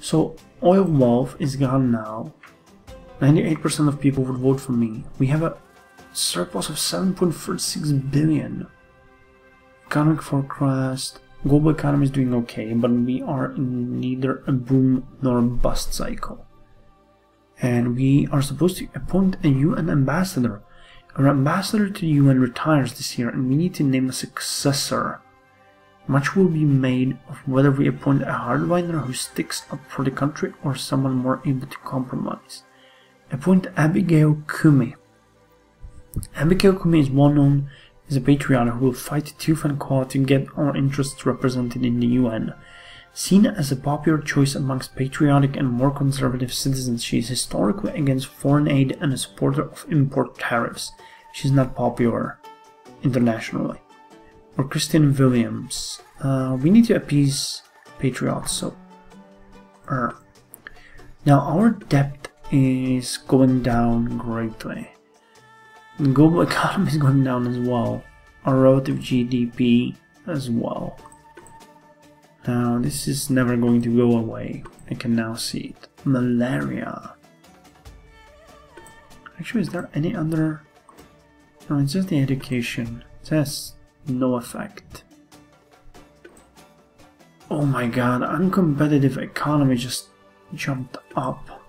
So oil wealth is gone now. 98% of people would vote for me. We have a surplus of 7.36 billion. Economic forecast. Global economy is doing okay, but we are in neither a boom nor a bust cycle. And we are supposed to appoint a UN ambassador. Our ambassador to the UN retires this year, and we need to name a successor. Much will be made of whether we appoint a hardliner who sticks up for the country or someone more able to compromise. Appoint Abigail Kumi. Abigail Kumi is well known as a patriot who will fight tooth and claw to get our interests represented in the UN. Seen as a popular choice amongst patriotic and more conservative citizens, she is historically against foreign aid and a supporter of import tariffs. She is not popular internationally. Or Christian Williams. Uh, we need to appease patriots, so. Uh, now, our debt is going down greatly. The global economy is going down as well. Our relative GDP as well. Now, this is never going to go away. I can now see it. Malaria. Actually, is there any other... No, it's just the education. Says no effect. Oh my god, uncompetitive economy just jumped up.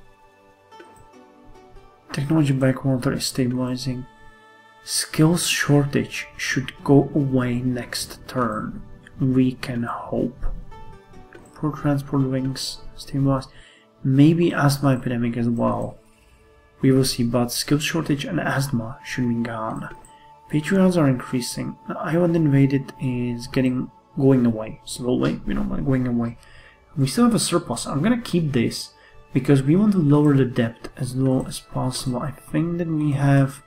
Technology backwater is stabilizing. Skills shortage should go away next turn. We can hope. Poor transport links stabilize. Maybe asthma epidemic as well. We will see, but skill shortage and asthma should be gone. Patriots are increasing. Island invaded is getting going away slowly, you know, going away. We still have a surplus. I'm gonna keep this because we want to lower the debt as low as possible. I think that we have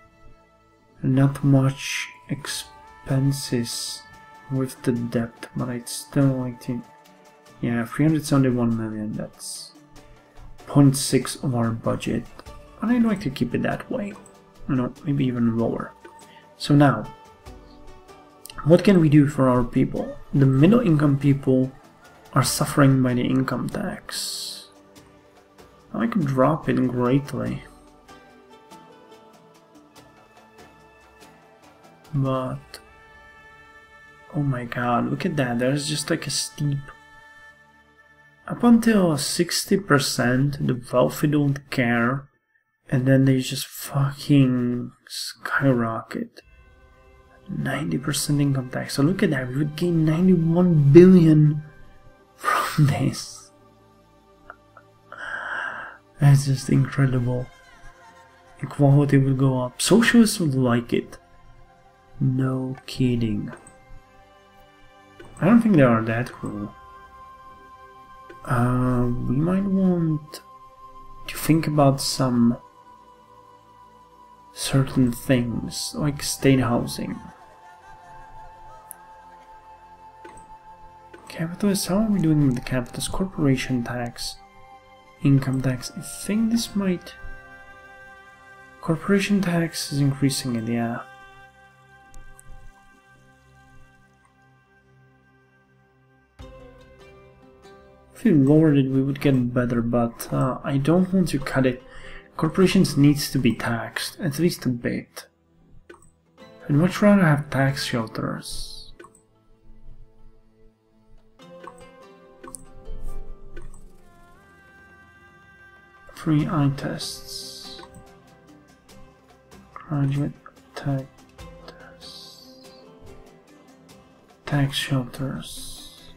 not much expenses with the debt, but I'd still like to... Yeah, 371 million, that's 0.6 of our budget. I'd like to keep it that way. You know, maybe even lower. So now, what can we do for our people? The middle income people are suffering by the income tax. I could drop it greatly. But... Oh my god, look at that, there's just like a steep... Up until 60% the wealthy don't care, and then they just fucking skyrocket. 90% income tax. So look at that, we would gain 91 billion from this. That's just incredible. Equality will go up. Socialists would like it. No kidding. I don't think they are that cruel. Uh, we might want to think about some certain things, like state housing. Capitalist, how are we doing with the capitalist corporation tax? income tax. I think this might... Corporation tax is increasing it, yeah. If we lowered it, we would get better, but uh, I don't want to cut it. Corporations needs to be taxed, at least a bit. I'd much rather have tax shelters. Free eye tests. Graduate tech tests. Tax shelters.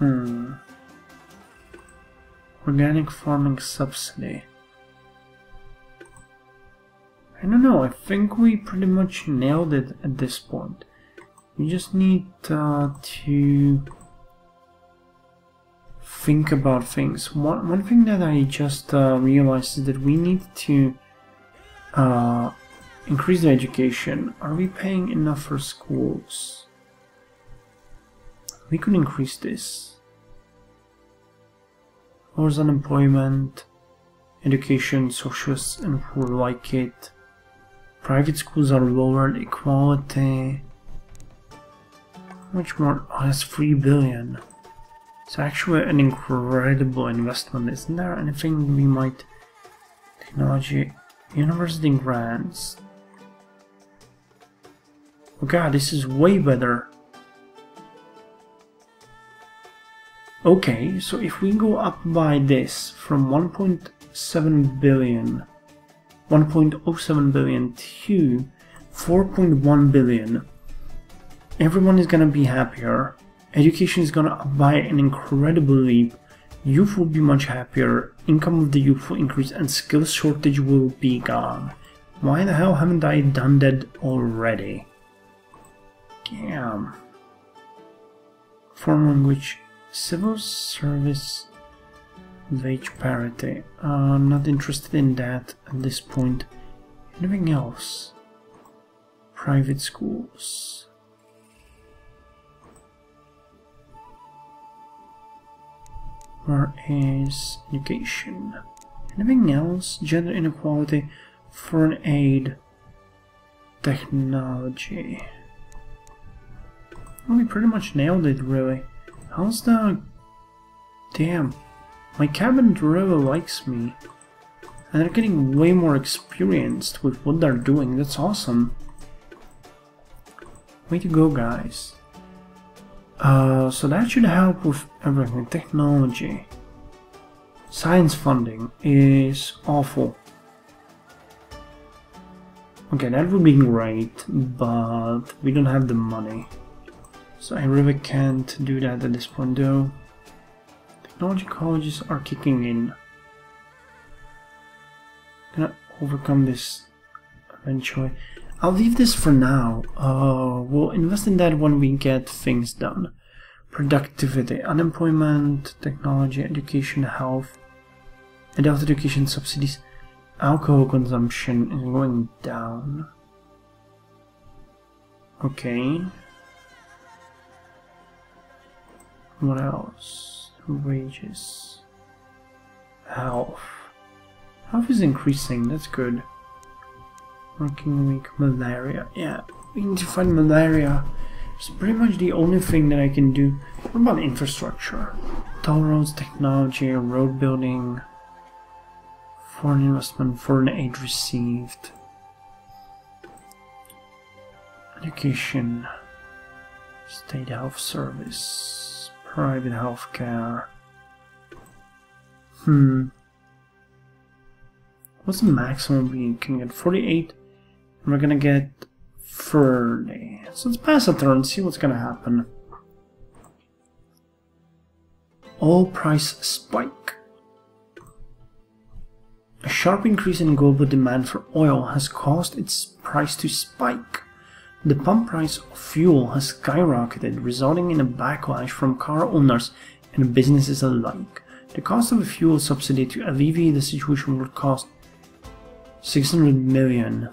Hmm. Organic farming subsidy. I don't know, I think we pretty much nailed it at this point. We just need uh, to think about things. One, one thing that I just uh, realized is that we need to uh, increase the education. Are we paying enough for schools? We could increase this. Lowers unemployment, education, socialists and poor like it. Private schools are lowered, equality. Much more? Oh, that's 3 billion. It's actually an incredible investment. Isn't there anything we might... Technology... University grants. Oh god, this is way better. Okay, so if we go up by this from 1.7 billion, 1.07 billion to 4.1 billion, everyone is gonna be happier. Education is gonna by an incredible leap. Youth will be much happier, income of the youth will increase, and skills shortage will be gone. Why the hell haven't I done that already? Damn. Foreign language Civil service wage parity. Uh, not interested in that at this point. Anything else? Private schools. Where is education? Anything else? Gender inequality, foreign aid, technology. Well, we pretty much nailed it, really. How's the... Damn. My cabin really likes me. And they're getting way more experienced with what they're doing. That's awesome. Way to go, guys. Uh, so that should help with everything. Technology. Science funding is awful. Okay, that would be great, but we don't have the money. So I really can't do that at this point though. Technology colleges are kicking in. Gonna overcome this eventually. I'll leave this for now. Uh, we'll invest in that when we get things done. Productivity, unemployment, technology, education, health, adult education subsidies. Alcohol consumption is going down. Okay. What else? Wages. Health. Health is increasing, that's good. Working week, malaria. Yeah, we need to find malaria. It's pretty much the only thing that I can do. What about infrastructure? Toll roads, technology, road building, foreign investment, foreign aid received, education, state health service private healthcare. Hmm. What's the maximum we can get? 48. We're gonna get 30. So let's pass a turn, and see what's gonna happen. Oil price spike. A sharp increase in global demand for oil has caused its price to spike. The pump price of fuel has skyrocketed, resulting in a backlash from car owners and businesses alike. The cost of a fuel subsidy to alleviate the situation would cost 600 million.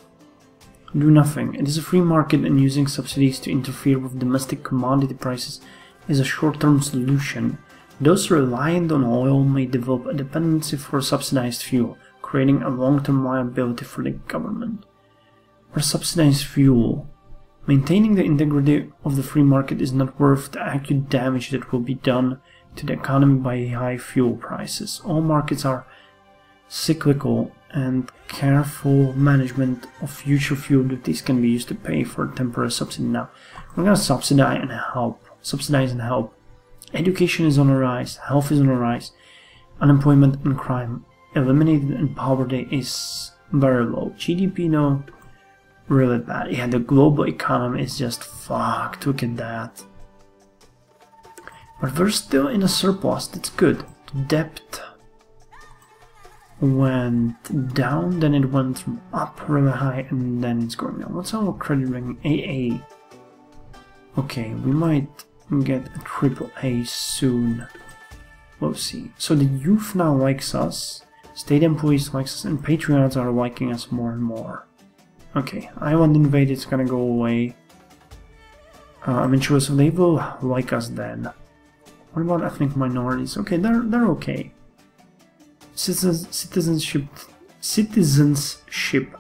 Do nothing. It is a free market and using subsidies to interfere with domestic commodity prices is a short-term solution. Those reliant on oil may develop a dependency for subsidized fuel, creating a long-term liability for the government. For subsidized fuel, Maintaining the integrity of the free market is not worth the acute damage that will be done to the economy by high fuel prices. All markets are cyclical and careful management of future fuel duties can be used to pay for temporary subsidy. Now, we're to subsidize and help. Subsidize and help. Education is on a rise, health is on a rise, unemployment and crime eliminated and poverty is very low. GDP, no, really bad. Yeah, the global economy is just fucked. Look at that. But we're still in a surplus. That's good. Debt went down, then it went up really high, and then it's going down. What's our credit rating? AA. Okay, we might get a triple A soon. We'll see. So the youth now likes us, state employees likes us, and patriots are liking us more and more. Okay, island invade is gonna go away. Uh, I'm sure so they will like us then. What about ethnic minorities? Okay, they're they're okay. Citizens, citizenship, citizenship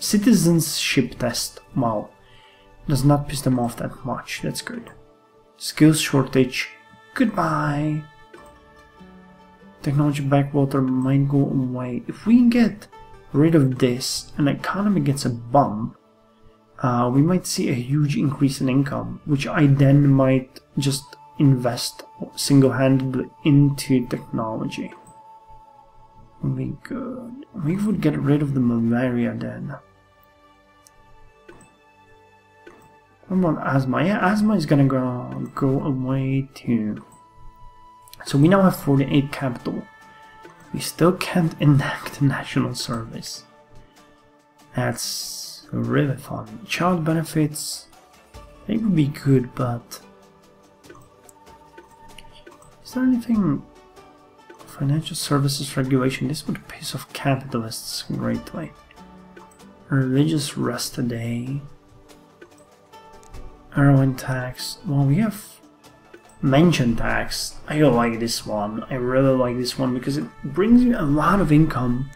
citizenship test. Wow. Does not piss them off that much. That's good. Skills shortage. Goodbye. Technology backwater might go away. If we get rid of this and economy gets a bump, uh, we might see a huge increase in income, which I then might just invest single-handedly into technology. Oh would be good. We would get rid of the malaria then. Come on, asthma? Yeah, asthma is gonna go, go away too. So we now have 48 capital. We still can't enact national service. That's really fun. Child benefits, they would be good, but... Is there anything... Financial services regulation, this would piss off capitalists greatly. Religious rest a day. Heroin tax. Well, we have mansion tax. I like this one. I really like this one because it brings you a lot of income,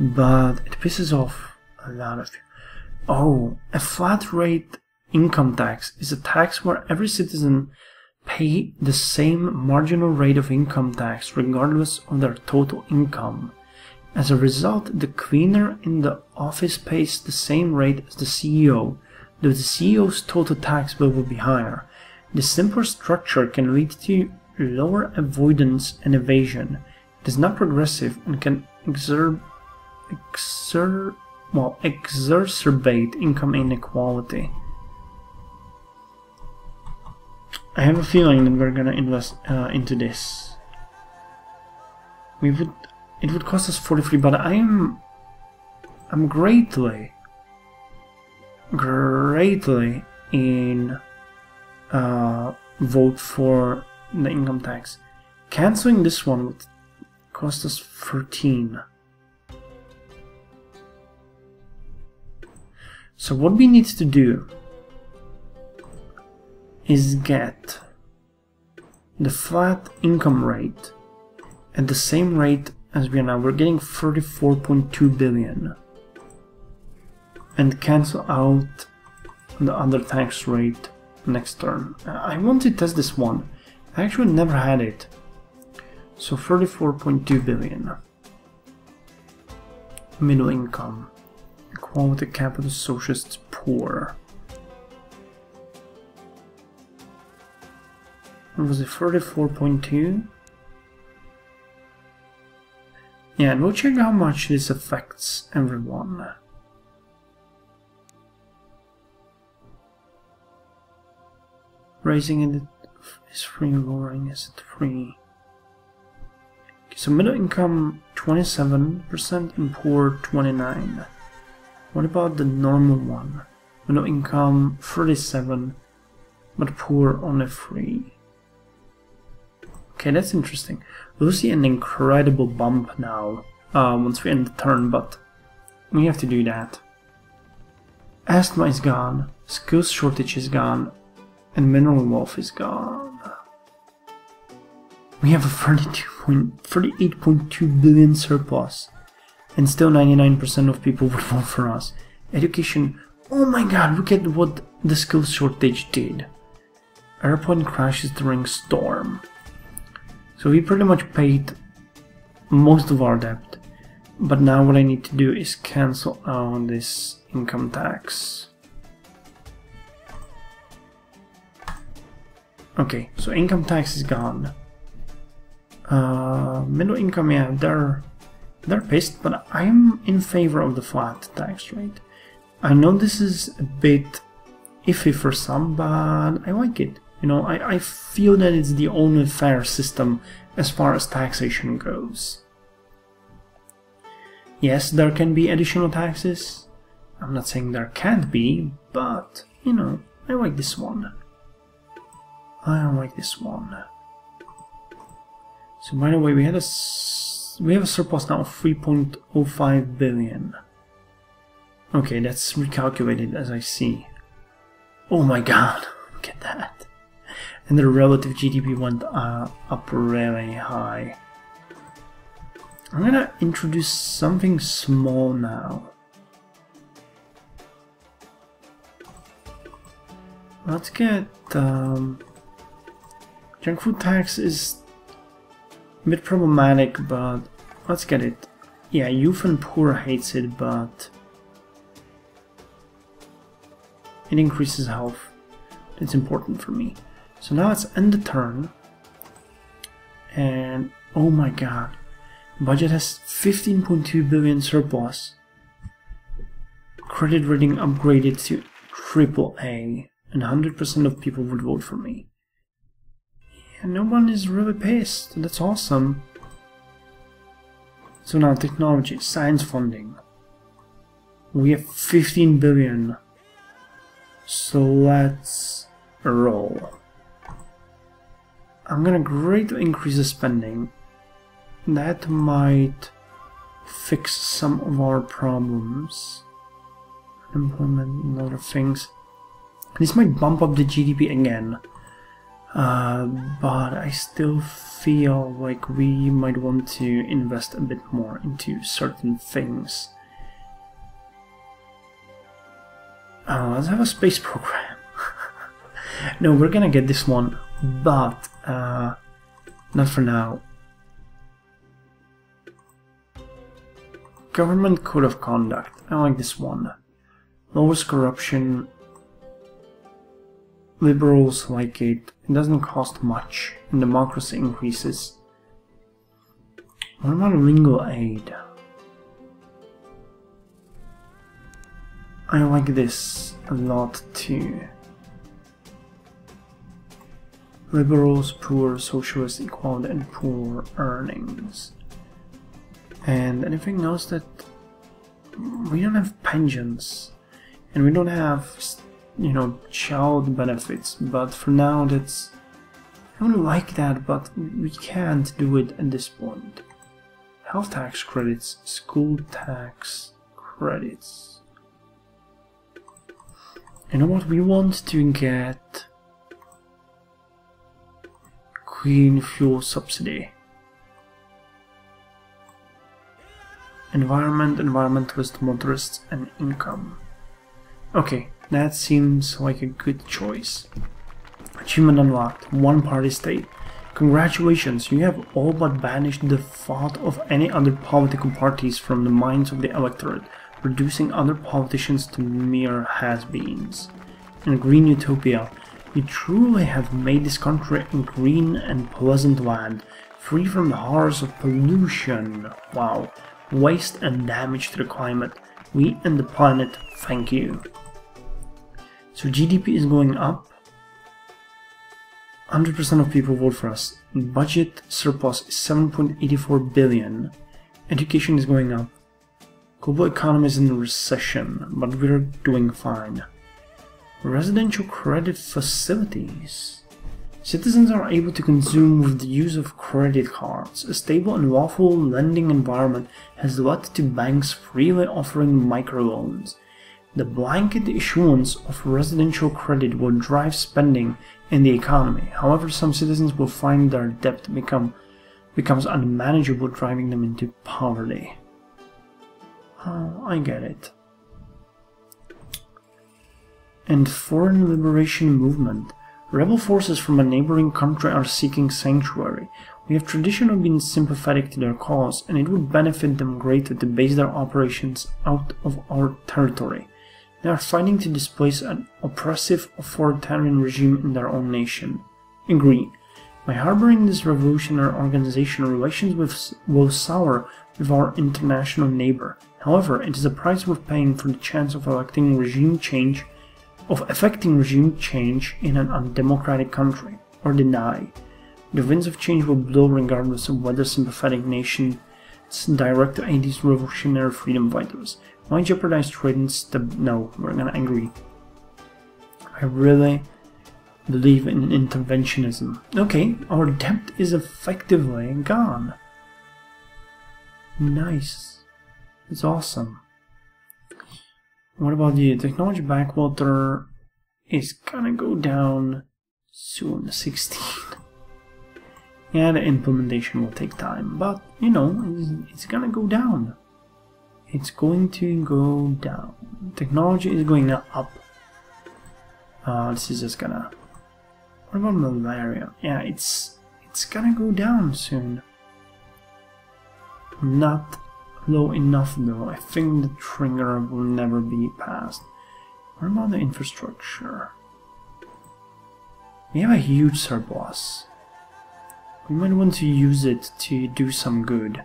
but it pisses off a lot of you. Oh, a flat rate income tax is a tax where every citizen pay the same marginal rate of income tax regardless of their total income. As a result, the cleaner in the office pays the same rate as the CEO, though the CEO's total tax bill will be higher. The simpler structure can lead to lower avoidance and evasion. It is not progressive and can exer exer well, exacerbate income inequality. I have a feeling that we're gonna invest uh, into this. We would, it would cost us 43, but I'm, I'm greatly, greatly in uh, vote for the income tax. Canceling this one would cost us 13. So what we need to do is get the flat income rate at the same rate as we are now. We're getting 34.2 billion and cancel out the other tax rate next turn. I want to test this one. I actually never had it. So 34.2 billion. Middle income. Equality capital socialists poor. Was it 34.2? Yeah, and we'll check how much this affects everyone. Raising it is free, lowering is it free? Okay, so middle income 27% and poor 29 What about the normal one? Middle income 37 but poor only 3 Okay, that's interesting. We'll see an incredible bump now uh, once we end the turn, but we have to do that. Asthma is gone, skills shortage is gone, and mineral wealth is gone. We have a 38.2 billion surplus, and still 99% of people would vote for us. Education, oh my god, look at what the skills shortage did. Airplane crashes during storm. So we pretty much paid most of our debt. But now what I need to do is cancel out this income tax. Okay, so income tax is gone. Uh, middle income, yeah, they're they're pissed, but I'm in favor of the flat tax rate. I know this is a bit iffy for some, but I like it. You know, I, I feel that it's the only fair system as far as taxation goes. Yes, there can be additional taxes. I'm not saying there can't be, but, you know, I like this one. I don't like this one. So by the way, we had a we have a surplus now of 3.05 billion. Okay, that's recalculated as I see. Oh my god, look at that and their relative GDP went uh, up really high. I'm gonna introduce something small now. Let's get um, junk food tax is a bit problematic, but let's get it. Yeah, youth and poor hates it, but it increases health. It's important for me. So now let's end the turn. And oh my god, budget has 15.2 billion surplus. Credit rating upgraded to triple A, and 100% of people would vote for me. Yeah, no one is really pissed. That's awesome. So now technology, science funding. We have 15 billion. So let's roll. I'm gonna greatly increase the spending. That might fix some of our problems. Employment and other things. This might bump up the GDP again. Uh, but I still feel like we might want to invest a bit more into certain things. Uh, let's have a space program. no, we're gonna get this one, but uh, not for now. Government Code of Conduct. I like this one. Lowers corruption, Liberals like it. It doesn't cost much, and democracy increases. What about legal aid? I like this a lot too. Liberals, poor, socialist, equality, and poor earnings. And anything else that we don't have pensions, and we don't have you know, child benefits, but for now that's... I would like that, but we can't do it at this point. Health tax credits, school tax credits. You know what, we want to get green fuel subsidy. Environment, environmentalist, motorists, and income. Okay, that seems like a good choice. Achievement unlocked. One party state. Congratulations, you have all but banished the thought of any other political parties from the minds of the electorate, reducing other politicians to mere has-beens. In a Green Utopia, you truly have made this country a green and pleasant land, free from the horrors of pollution, wow, waste and damage to the climate. We and the planet thank you. So GDP is going up. 100% of people vote for us. Budget surplus is 7.84 billion. Education is going up. Global economy is in recession, but we're doing fine. Residential credit facilities. Citizens are able to consume with the use of credit cards. A stable and lawful lending environment has led to banks freely offering microloans. The blanket issuance of residential credit will drive spending in the economy. However, some citizens will find their debt become becomes unmanageable, driving them into poverty. Oh, I get it. And foreign liberation movement. Rebel forces from a neighboring country are seeking sanctuary. We have traditionally been sympathetic to their cause, and it would benefit them greatly to base their operations out of our territory. They are fighting to displace an oppressive authoritarian regime in their own nation. Agree. By harboring this revolutionary organization, relations with, will sour with our international neighbor. However, it is a price worth paying for the chance of electing regime change, of effecting regime change in an undemocratic country, or deny. The winds of change will blow regardless of whether sympathetic nations direct aid these revolutionary freedom fighters. Why jeopardize trade and No, we're gonna agree. I really believe in interventionism. Okay, our debt is effectively gone. Nice. It's awesome. What about the technology backwater is gonna go down soon, 16. yeah, the implementation will take time, but you know, it's gonna go down it's going to go down. Technology is going up. Uh, this is just gonna... What about malaria? Yeah, it's it's gonna go down soon. Not low enough though. I think the trigger will never be passed. What about the infrastructure? We have a huge surplus. We might want to use it to do some good.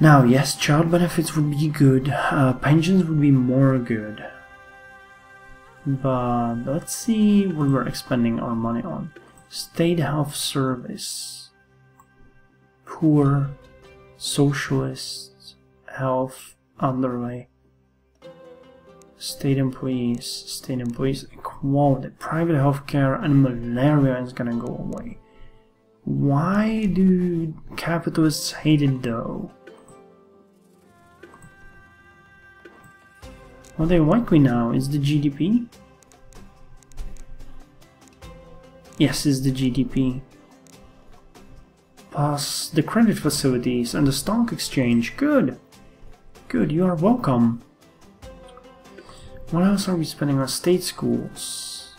Now, yes, child benefits would be good, uh, pensions would be more good. But let's see what we're expending our money on. State Health Service. Poor, socialist, health, underlay. State employees, state employees, equality, private healthcare, and malaria is gonna go away. Why do capitalists hate it though? What they like me now is the GDP? Yes, is the GDP. The credit facilities and the stock exchange. Good. Good, you are welcome. What else are we spending on state schools?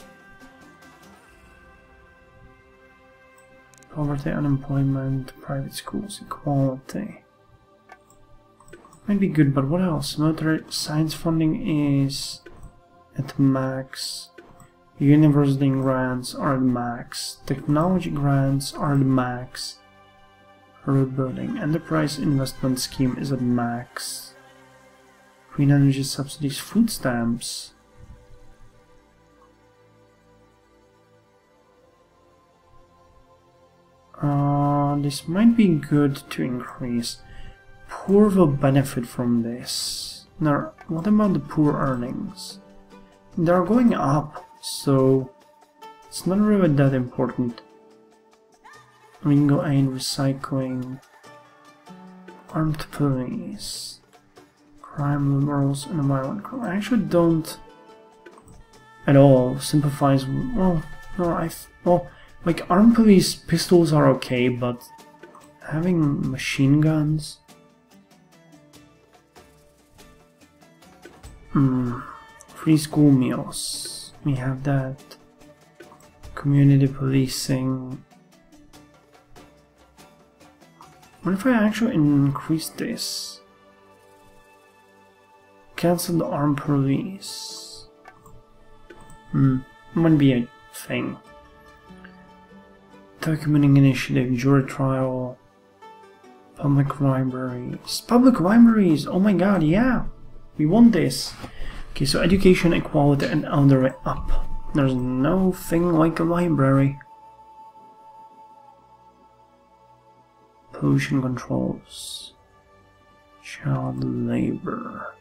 Poverty, unemployment, private schools, equality. Might be good, but what else? Military science funding is at max. University grants are at max. Technology grants are at max. Rebuilding enterprise investment scheme is at max. Green energy subsidies, food stamps. Uh, this might be good to increase. Poor will benefit from this. Now, what about the poor earnings? They're going up, so it's not really that important. Ringo Aid recycling, armed police crime, liberals, and violent crime. I actually don't at all sympathize with, well, no, I, well, like, armed police pistols are okay, but having machine guns? Hmm, free school meals, we have that. Community policing. What if I actually increase this? Cancel the armed police. Hmm, might be a thing. Documenting initiative, jury trial, public libraries. Public libraries! Oh my god, yeah! We want this! Okay, so education, equality, and elderly up. There's no thing like a library. Pollution controls. Child labor.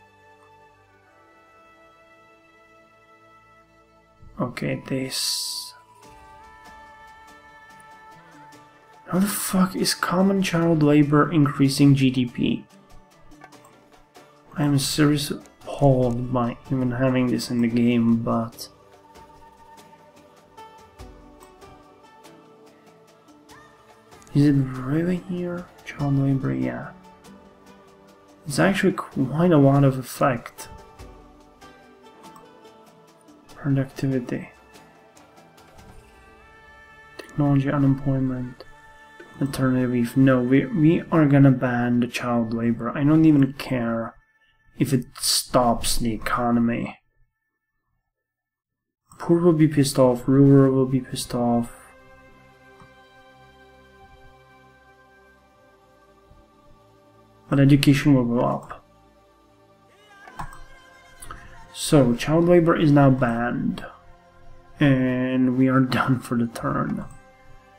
Okay, this... How the fuck is common child labor increasing GDP? I'm seriously appalled by even having this in the game, but... Is it really here? Child labor, yeah. It's actually quite a lot of effect productivity, technology, unemployment, maternity leave. No, we, we are gonna ban the child labor. I don't even care if it stops the economy. Poor will be pissed off, rural will be pissed off. But education will go up. So, child labor is now banned. And we are done for the turn.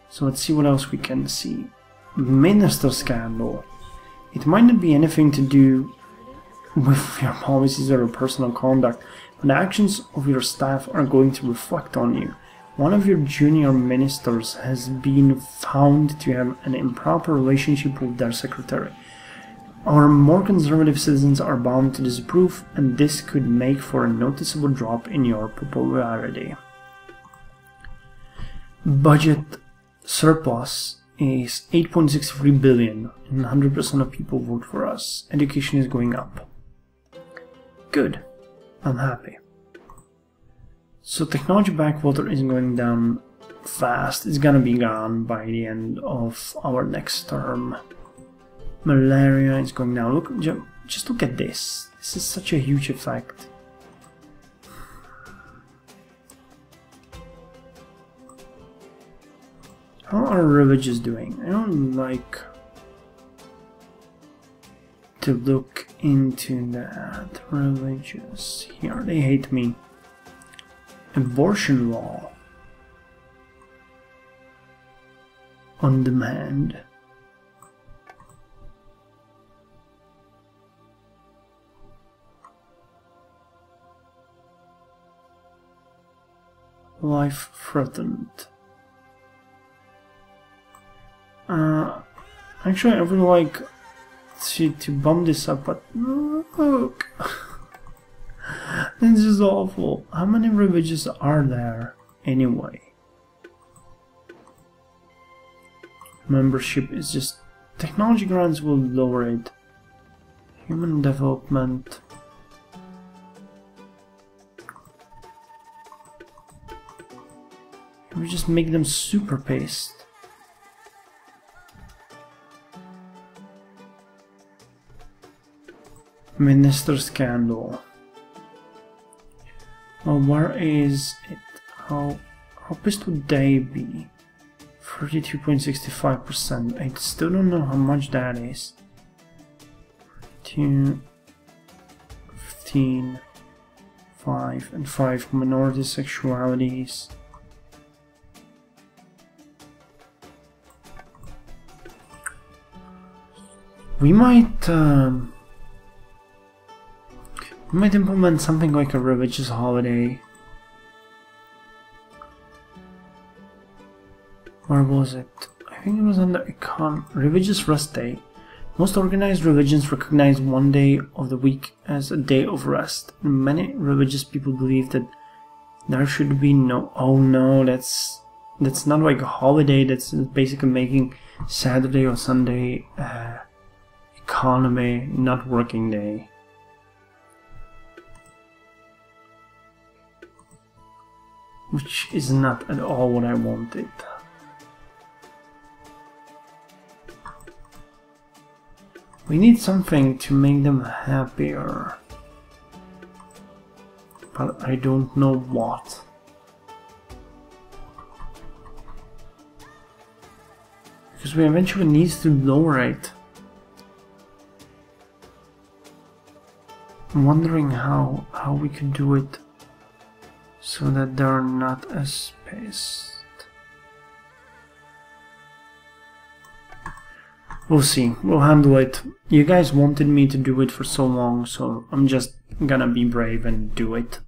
So let's see what else we can see. Minister scandal. It might not be anything to do with your policies or your personal conduct, but the actions of your staff are going to reflect on you. One of your junior ministers has been found to have an improper relationship with their secretary. Our more conservative citizens are bound to disapprove, and this could make for a noticeable drop in your popularity. Budget surplus is 8.63 billion, and 100% of people vote for us. Education is going up. Good. I'm happy. So technology backwater is going down fast. It's gonna be gone by the end of our next term. Malaria is going down. Look, just look at this. This is such a huge effect. How are ravages doing? I don't like to look into that. Religious. Here, they hate me. Abortion law. On demand. Life threatened. Uh, actually, I would like to, to bump this up, but look. this is awful. How many ravages are there anyway? Membership is just... Technology grants will lower it. Human development... We just make them super paste. Minister scandal. Well, where is it? How how pissed would they be? 32.65%. I still don't know how much that is. 2, 15, 5, and 5 minority sexualities. We might um, we might implement something like a religious holiday. Where was it? I think it was under Econ Religious Rest Day. Most organized religions recognize one day of the week as a day of rest. Many religious people believe that there should be no. Oh no, that's that's not like a holiday. That's basically making Saturday or Sunday uh, economy, not working day. which is not at all what I wanted. We need something to make them happier. But I don't know what. Because we eventually need to lower it. I'm wondering how, how we could do it so that they're not as spaced. We'll see. We'll handle it. You guys wanted me to do it for so long, so I'm just gonna be brave and do it.